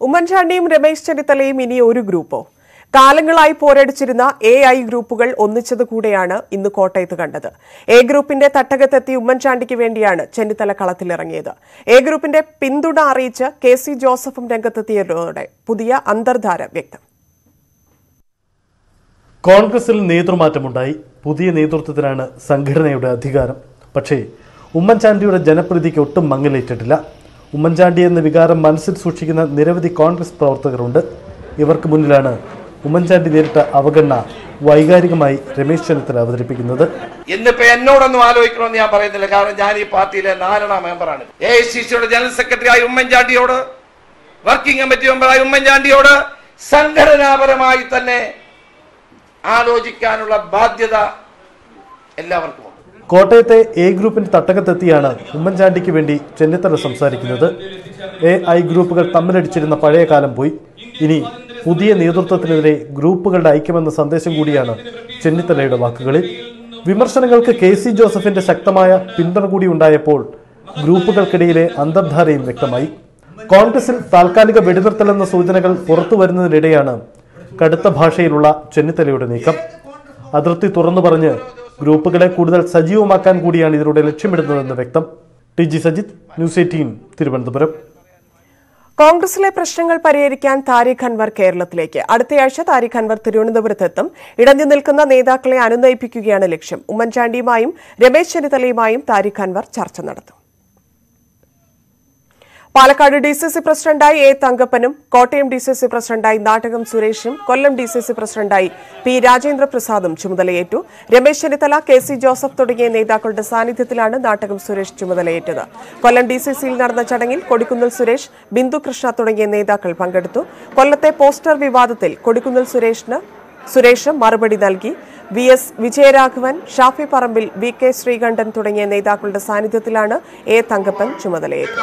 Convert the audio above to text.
ഉമ്മൻചാണ്ടിയും രമേശ് ചെന്നിത്തലയും ഇനി ഒരു ഗ്രൂപ്പോ? കാലങ്ങളായി പോരടിച്ചിരുന്ന എ ഐ ഗ്രൂപ്പുകൾ ഒന്നിച്ചത് കൂടെയാണ് ഇന്ന് കോട്ടയത്ത് കണ്ടത്. എ ഗ്രൂപ്പിന്റെ തട്ടകത്തെത്തി ഉമ്മൻചാണ്ടിക്ക് വേണ്ടിയാണ് ചെന്നിത്തല കളത്തിലിറങ്ങിയത്. എ ഗ്രൂപ്പിന്റെ പിന്തുണ അറിയിച്ച് കെ സി ജോസഫും രംഗത്തെത്തിയതോടെ പുതിയ അന്തർധാര വ്യക്തം. കോൺഗ്രസിൽ നേതൃമാറ്റമുണ്ടായി. പുതിയ നേതൃത്വത്തിനാണ് സംഘടനയുടെ അധികാരം. പക്ഷേ ഉമ്മൻചാണ്ടിയുടെ ജനപ്രീതിക്ക് ഒട്ടും മങ്ങലേറ്റിട്ടില്ല. ഉമ്മൻചാണ്ടി എന്ന വികാരം മനസ്സിൽ സൂക്ഷിക്കുന്ന നിരവധി കോൺഗ്രസ് പ്രവർത്തകരുണ്ട്. ഇവർക്ക് മുന്നിലാണ് ഉമ്മൻചാണ്ടി നേരിട്ട അവഗണന വൈകാരികമായി രമേശ് ചെന്നിത്തല അവതരിപ്പിക്കുന്നത്. ഇന്നിപ്പോ എന്നോടൊന്നും ആലോചിക്കണമെന്ന് ഞാൻ പറയുന്നില്ല. കാരണം ഞാൻ ഈ പാർട്ടിയിലെ നാലെണ്ണ മെമ്പറാണ്. എ ഐ സി സിയുടെ ജനറൽ സെക്രട്ടറി ആയ ഉമ്മൻചാണ്ടിയോട് വർക്കിംഗ് കമ്മിറ്റി മെമ്പറായ ഉമ്മൻചാണ്ടിയോട് സംഘടനാപരമായി തന്നെ ആലോചിക്കാനുള്ള ബാധ്യത എല്ലാവർക്കും കോട്ടയത്തെ എ ഗ്രൂപ്പിന്റെ തട്ടകത്തെത്തിയാണ് ഉമ്മൻചാണ്ടിക്ക് വേണ്ടി ചെന്നിത്തല സംസാരിക്കുന്നത്. എ ഐ ഗ്രൂപ്പുകൾ തമ്മിലടിച്ചിരുന്ന പഴയ കാലം പോയി. ഇനി പുതിയ നേതൃത്വത്തിനെതിരെ ഗ്രൂപ്പുകളുടെ ഐക്യമെന്ന സന്ദേശം കൂടിയാണ് ചെന്നിത്തലയുടെ വാക്കുകളിൽ. വിമർശനങ്ങൾക്ക് കെ സി ജോസഫിന്റെ ശക്തമായ പിന്തുണ കൂടി ഉണ്ടായപ്പോൾ ഗ്രൂപ്പുകൾക്കിടയിലെ അന്തർധാരയും വ്യക്തമായി. കോൺഗ്രസിൽ താൽക്കാലിക വെടിനിർത്തലെന്ന സൂചനകൾ പുറത്തു വരുന്നതിനിടെയാണ് കടുത്ത ഭാഷയിലുള്ള ചെന്നിത്തലയുടെ നീക്കം. അതിർത്തി തുറന്നു പറഞ്ഞ് ഗ്രൂപ്പുകളെ കൂടുതൽ സജീവമാക്കാൻ കൂടിയാണ് ഇതിലൂടെ ലക്ഷ്യമിടുന്നതെന്ന് വ്യക്തം. T G Sajith news eighteen Thiruvananthapuram. കോൺഗ്രസിലെ പ്രശ്നങ്ങൾ പരിഹരിക്കാൻ താരിഖ് അൻവർ കേരളത്തിലേക്ക്. അടുത്തയാഴ്ച താരിഖ് അൻവർ തിരുവനന്തപുരത്തെത്തും. ഇടഞ്ഞു നിൽക്കുന്ന നേതാക്കളെ അനുനയിപ്പിക്കുകയാണ് ലക്ഷ്യം. ഉമ്മൻചാണ്ടിയുമായും രമേശ് ചെന്നിത്തലയുമായും താരിഖ് അൻവർ ചർച്ച നടത്തും. പാലക്കാട് ഡി സി സി പ്രസിഡന്റായി എ തങ്കപ്പനും കോട്ടയം ഡി സി സി പ്രസിഡന്റായി നാടകം സുരേഷും കൊല്ലം ഡി സി സി പ്രസിഡന്റായി പി രാജേന്ദ്ര പ്രസാദും ചുമതലയേറ്റു. Ramesh Chennithala K C Joseph തുടങ്ങിയ നേതാക്കളുടെ സാന്നിധ്യത്തിലാണ് നാടകം സുരേഷ് ചുമതലയേറ്റത്. കൊല്ലം ഡി സി സിയിൽ നടന്ന ചടങ്ങിൽ കൊടിക്കുന്നിൽ സുരേഷ് ബിന്ദു കൃഷ്ണ തുടങ്ങിയ നേതാക്കൾ പങ്കെടുത്തു. കൊല്ലത്തെ പോസ്റ്റർ വിവാദത്തിൽ കൊടിക്കുന്നിൽ സുരേഷിന് സുരേഷ് മറുപടി നൽകി. V S Vijayaraghavan Shafi Parambil V K Sreekandan തുടങ്ങിയ നേതാക്കളുടെ സാന്നിധ്യത്തിലാണ് എ തങ്കപ്പൻ ചുമതലയേറ്റത്.